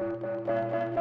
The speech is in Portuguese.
Música